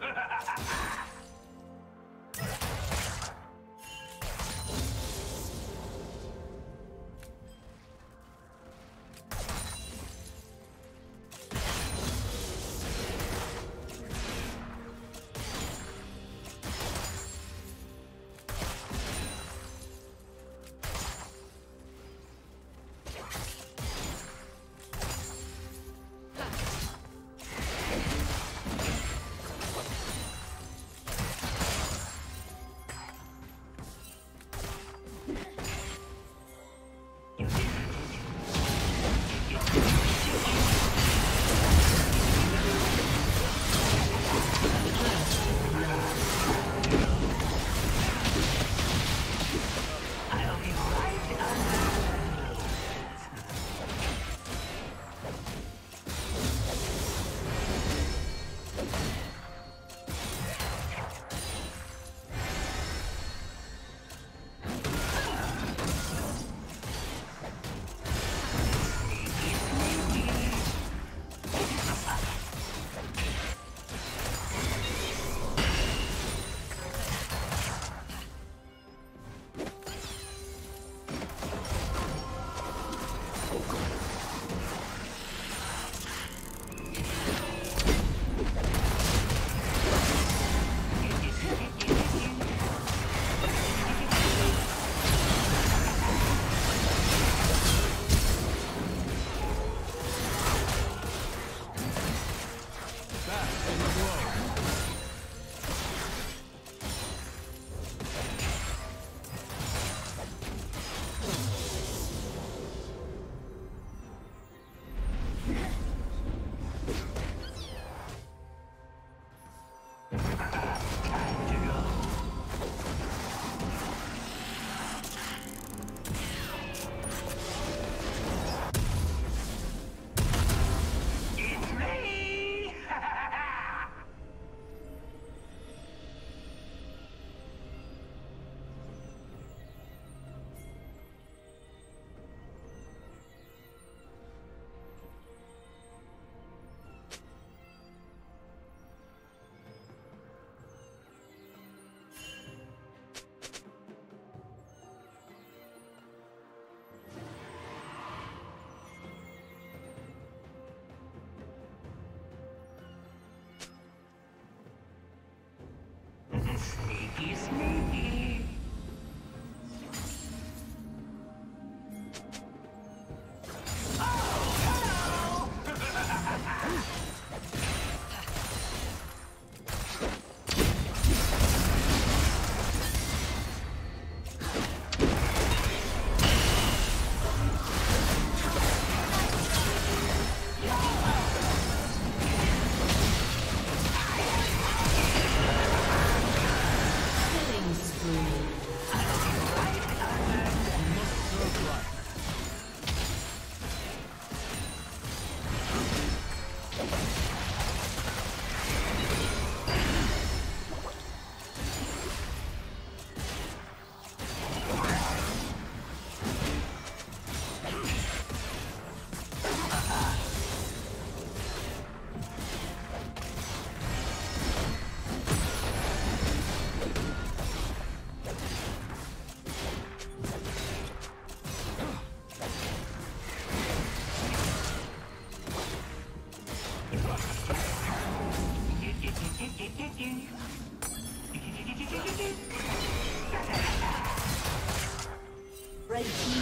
アハハハ! Red team.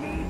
Sneaky,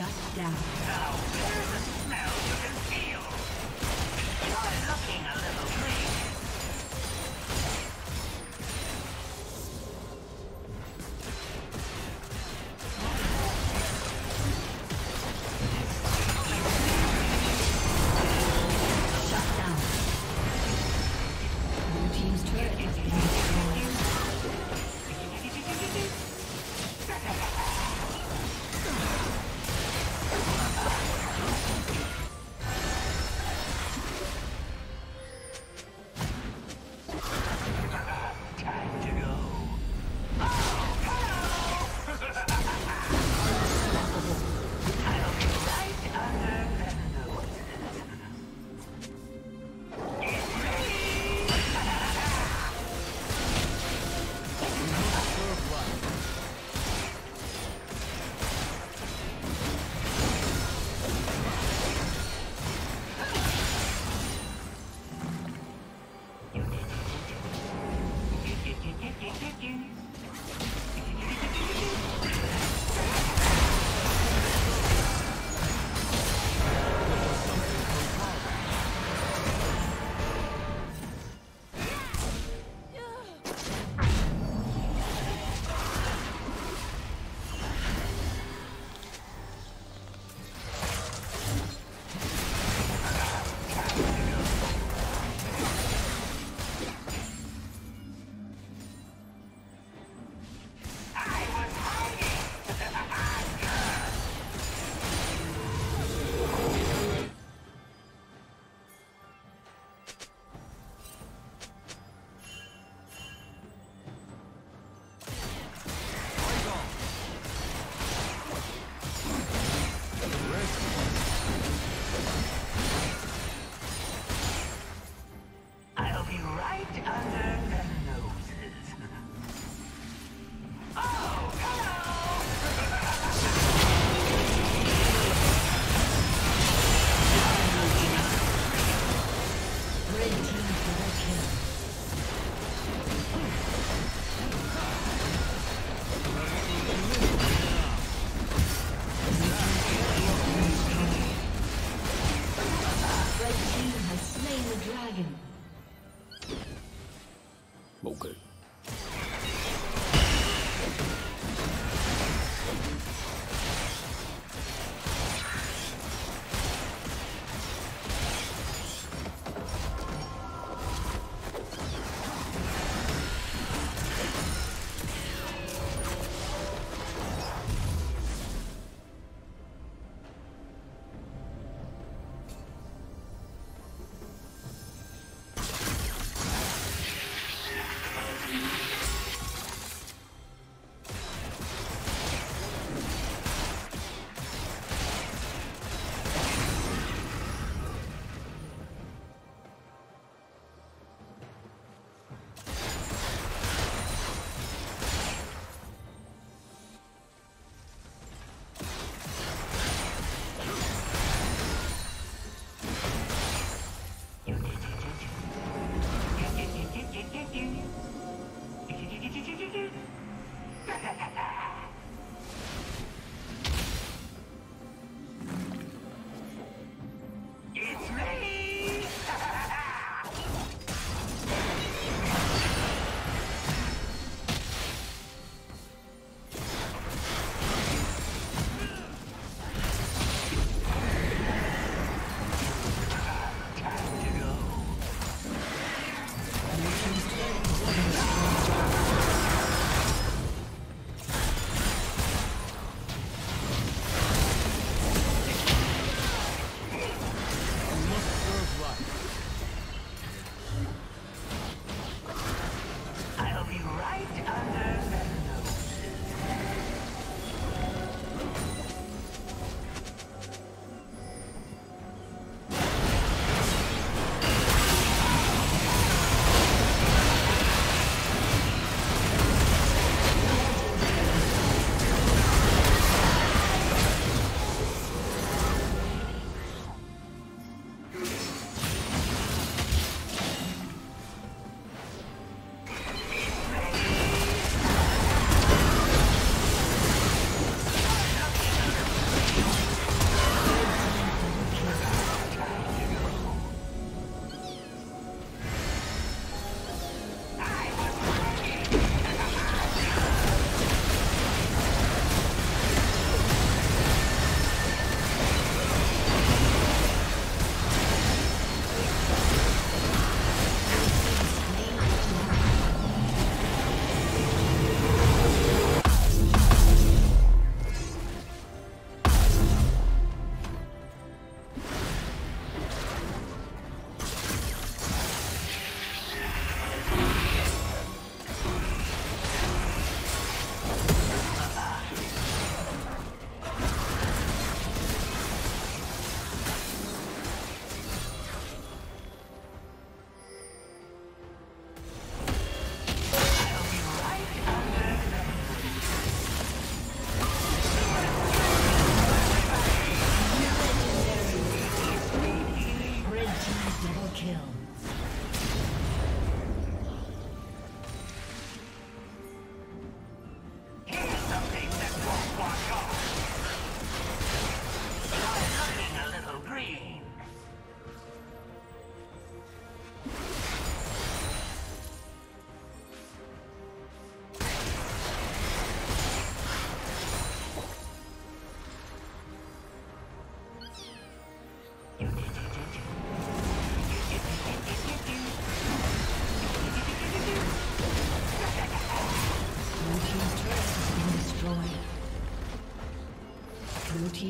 Shut down. Now, there's a smell you can feel. You're looking a little right under